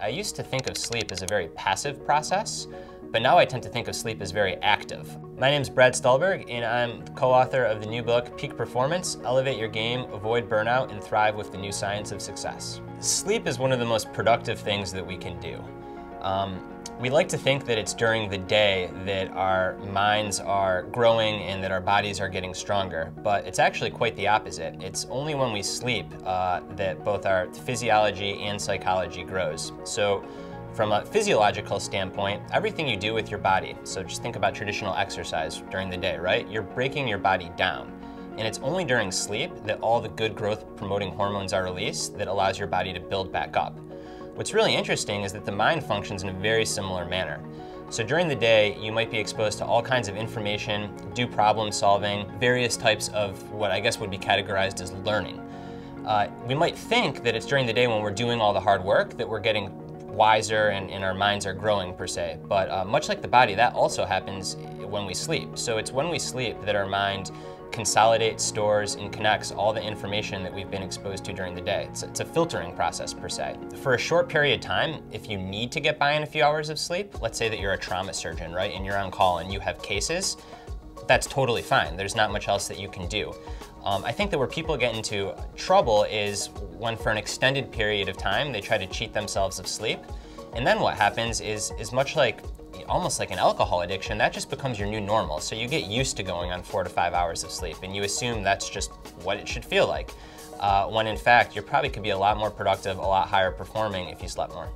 I used to think of sleep as a very passive process, but now I tend to think of sleep as very active. My name is Brad Stulberg, and I'm co-author of the new book, Peak Performance, Elevate Your Game, Avoid Burnout, and Thrive with the New Science of Success. Sleep is one of the most productive things that we can do. Um, we like to think that it's during the day that our minds are growing and that our bodies are getting stronger, but it's actually quite the opposite. It's only when we sleep uh, that both our physiology and psychology grows. So from a physiological standpoint, everything you do with your body, so just think about traditional exercise during the day, right? You're breaking your body down. And it's only during sleep that all the good growth promoting hormones are released that allows your body to build back up. What's really interesting is that the mind functions in a very similar manner. So during the day, you might be exposed to all kinds of information, do problem solving, various types of what I guess would be categorized as learning. Uh, we might think that it's during the day when we're doing all the hard work that we're getting wiser and, and our minds are growing per se. But uh, much like the body, that also happens when we sleep. So it's when we sleep that our mind consolidates, stores, and connects all the information that we've been exposed to during the day. It's, it's, a filtering process per se. For a short period of time, if you need to get by in a few hours of sleep, let's say that you're a trauma surgeon, right, and you're on call and you have cases, that's totally fine. There's not much else that you can do. Um, I think that where people get into trouble is when for an extended period of time, they try to cheat themselves of sleep. And then what happens is, is much like almost like an alcohol addiction, that just becomes your new normal. So you get used to going on four to five hours of sleep and you assume that's just what it should feel like. Uh, when in fact, you probably could be a lot more productive, a lot higher performing if you slept more.